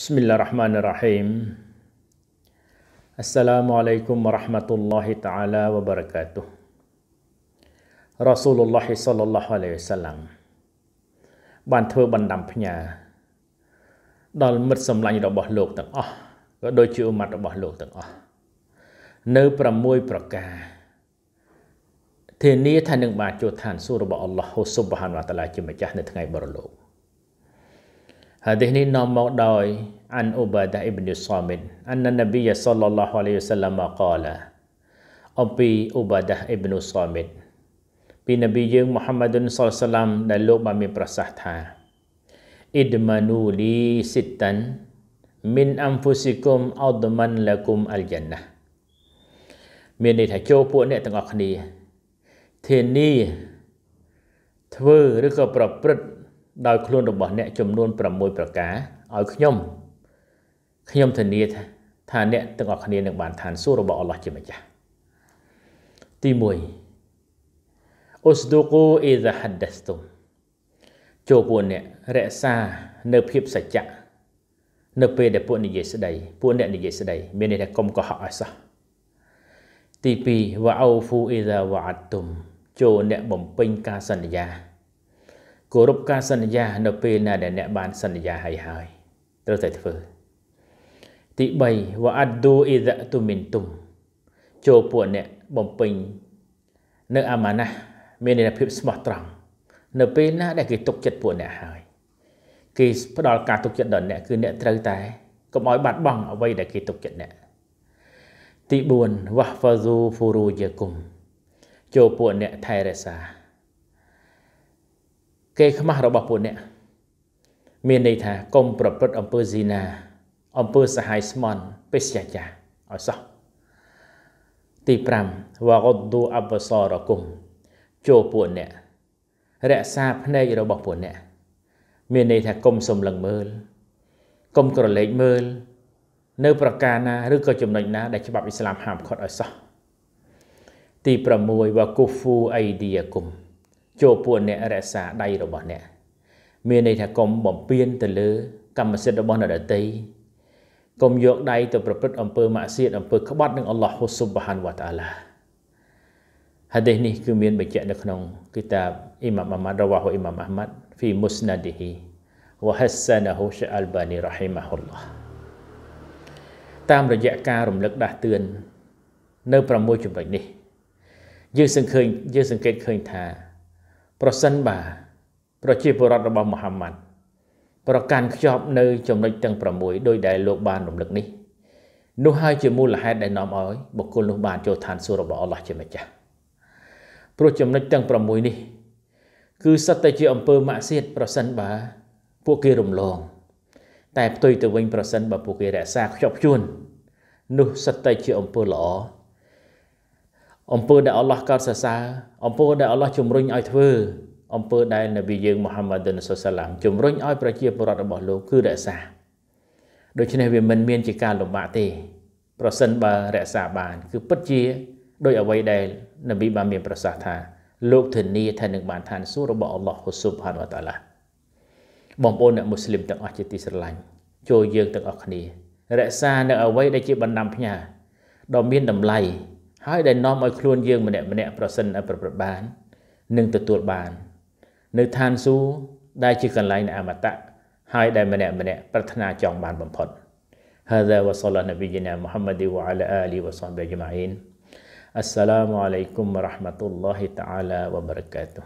Bismillahirrahmanirrahim. Assalamualaikum warahmatullahi taala wabarakatuh. Rasulullah sallallahu alaihi wasallam បានធ្វើបណ្ដាំផ្ញើដល់មិត្តសម្លាញ់របស់លោកទាំងអស់ក៏ដូចជាឧម័តរបស់លោកទាំងអស់នៅ6ប្រការធានាថានឹងបានចូលឋានសួគ៌របស់អល់ឡោះស៊ុបហានវតាឡាជាម្ចាស់នៅថ្ងៃបរលោក Hadis ini nama doi an Ubadah ibn Samit. Anna Nabi sallallahu alaihi wasallam qala. Api Ubadah ibn Samit. ពីនប៊ីយើងមូហាម៉ាឌុនសុលសាឡាំដែលលោកបានមានប្រសាសន៍ថាអ៊ីដម៉ានូលីស៊ីតានមីនអាំហ្វូស៊ីគុមអោដម៉ាន់ឡាគុមអលយ៉ាណាមានន័យថាចូលពួកអ្នកទាំងអស់គ្នាធានាធ្វើឬក៏ប្រព្រឹត្ត ដោយខ្លួនរបស់អ្នកចំនួន6ប្រការឲ្យខ្ញុំខ្ញុំធានាថាអ្នកទាំងអស់គ្នានឹងបានឋានសួគ៌របស់អល់ឡោះជាម្ចាស់ទី1អ៊ុស្ឌូកូអ៊ីហ្សាហាដស្តុមចូលពួកអ្នករក្សានៅភាពសច្ចៈនៅពេលដែលពួកនិយាយស្ដីពួកអ្នកនិយាយស្ដីមានន័យថាកុំកុហកឲ្យសោះទី2វ៉ាអូហ្វូអ៊ីហ្សាវ៉ាអាតុមចូលអ្នកបំពេញការសន្យា គោរពការសន្យានៅពេលណាដែលអ្នកបានសន្យាឲ្យហើយត្រូវតែធ្វើទី3វ៉ាអាឌូអ៊ីដាតុមីនតុមចូលពួកអ្នកបំពេញនៅអាម៉ាណាមានន័យថាភាពស្មោះត្រង់នៅពេលណាដែលគេទុកចិត្តពួកអ្នកហើយគេផ្ដល់ការទុកចិត្តដល់អ្នកគឺអ្នកត្រូវតែកុំឲ្យបាត់បង់អ្វីដែលគេទុកចិត្តអ្នកទី4វ៉ាហ្វាហ្ស៊ូហ្វូរូយគុមចូលពួកអ្នកថែរក្សា គេខ្មាស់របស់ពួកអ្នកមានន័យថាកុំប្រព្រឹត្តអំពើស៊ីណាអំពើសហាយស្មន់បេសយាចាឲ្យសោះទី5វ៉ាកឌូអបសរគុំចូលពួកអ្នករក្សាភ្នែករបស់ពួកអ្នកមានន័យថាកុំសំឡឹងមើលកុំក្រឡេកមើល នៅ ប្រការណាឬក៏ចំណុចណា ដែលច្បាប់អ៊ីស្លាមហាមឃាត់ឲ្យសោះទី6វ៉ាគូហ្វូអៃឌីយ៉ាគុំ ចូលពួកអ្នករក្សាដៃរបស់អ្នកមានន័យថាកុំបំពេញទៅលើកម្មសិទ្ធិរបស់អ្នកដទៃកុំយកដៃទៅប្រព្រឹត្តអំពើម៉ាក់សៀតអំពើក្បត់នឹងអល់ឡោះស៊ុបហានវតាឡាហាឌីសនេះគឺមានបញ្ជាក់នៅក្នុងគីតាបអ៊ីម៉ាមអាម៉ាត់រវ៉ាហ៊ូអ៊ីម៉ាមអាម៉ាត់ហ្វីមុស្ណាឌីហ៊ីវ៉ាហាសាណាហ៊ូឆាអល់បានីរ៉ាហ៊ីម៉ាហ៊ុលឡោះតាមរយៈការរំលឹកដាស់តឿននៅ6ចំណុចនេះយើងសង្ឃើញយើងសង្កេតឃើញថា ប្រសិនបើប្រជាពលរដ្ឋរបស់មូហាម៉ាត់ប្រកាន់ខ្ជាប់នៅចំណុចទាំង6ដោយដែលលោកបានរំលឹកនេះនោះហើយជាមូលហេតុដែលនាំឲ្យបុគ្គលនោះបានចូលឋានសួគ៌របស់អល់ឡោះជាម្ចាស់ព្រោះចំណុចទាំង6នេះ គឺសិតតែជាអំពើម៉ាក់សៀតប្រសិនបើពួកគេរំលង តែផ្ទុយទៅវិញប្រសិនបើពួកគេរក្សាខ្ជាប់ខ្ជួននោះសិតតែជាអំពើល្អ អំពើដែលអល់ឡោះកោតសរសើរអំពើដែលអល់ឡោះជំរុញឲ្យធ្វើអំពើដែលនប៊ីយើងមូហាម៉ាឌុនសុសឡាមជំរុញឲ្យប្រជាពលរដ្ឋរបស់លោកគឺរក្សាដូច្នេះវាមិនមានជាការលំបាកទេ ប្រសិនបើរក្សាបាន គឺពិតជាដោយអ្វីដែលនប៊ីបានមានប្រសាសន៍ថាលោកធានាថានឹងបានឋានសួគ៌របស់អល់ឡោះស៊ុបហានវតាឡាបងប្អូនអ្នកមូស្លីមទាំងអស់ជាទីស្រឡាញ់ចូលយើងទាំងអស់គ្នា រក្សានៅអ្វីដែលជាបណ្ដាំផ្ញើដ៏មានតម្លៃ ហើយដែលនាំឲ្យខ្លួនយើងម្នាក់ម្នាក់ប្រសិនប្រព្រឹត្តបាននឹងទទួលបាន នៅឋានសួគ៌ដែលជាកន្លែងនៃអមតៈហើយដែលម្នាក់ម្នាក់ប្រាថ្នាចង់បានបំផុត هذا وصلى نبينا محمد وعلى آله وصحبه أجمعين السلام عليكم ورحمة الله تعالى وبركاته